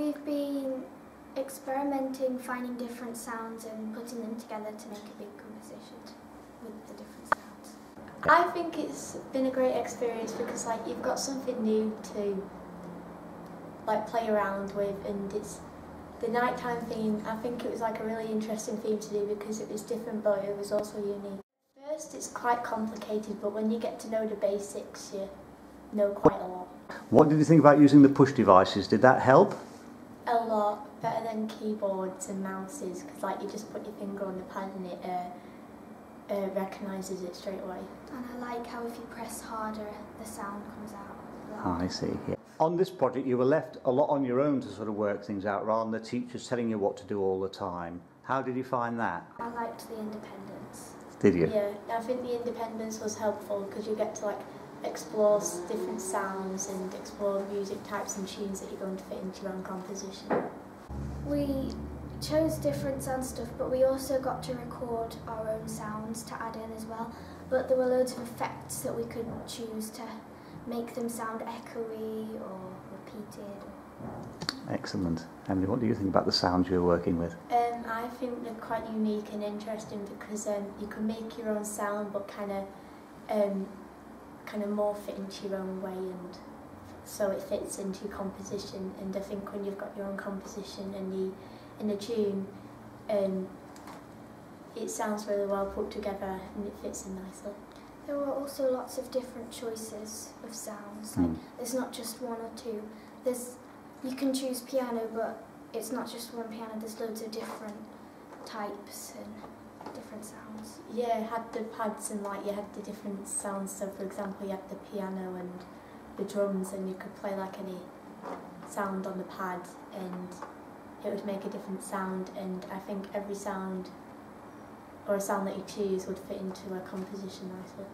We've been experimenting, finding different sounds and putting them together to make a big composition with the different sounds. I think it's been a great experience because like you've got something new to like play around with and it's the nighttime theme I think it was like a really interesting theme to do because it was different but it was also unique. First it's quite complicated but when you get to know the basics you know quite a lot. What did you think about using the push devices? Did that help? A lot better than keyboards and mouses because like you just put your finger on the pad and it uh, uh, recognises it straight away. And I like how if you press harder, the sound comes out. Ah, I see. Yeah. On this project, you were left a lot on your own to sort of work things out rather than the teachers telling you what to do all the time. How did you find that? I liked the independence. Did you? Yeah, I think the independence was helpful because you get to like explore different sounds and explore music types and tunes that you're going to fit into your own composition. We chose different sound stuff, but we also got to record our own sounds to add in as well. But there were loads of effects that we could choose to make them sound echoey or repeated. Excellent. Emily, what do you think about the sounds you're working with? Um, I think they're quite unique and interesting because um, you can make your own sound but kind of um, kind of morph it into your own way and so it fits into your composition and I think when you've got your own composition and the in the tune um, it sounds really well put together and it fits in nicely. There were also lots of different choices of sounds. Like Hmm. there's not just one or two. There's you can choose piano, but it's not just one piano. There's loads of different types and different sounds. Yeah, had the pads and like you had the different sounds. So for example, you had the piano and the drums, and you could play like any sound on the pad, and it would make a different sound. And I think every sound or a sound that you choose would fit into a composition nicely.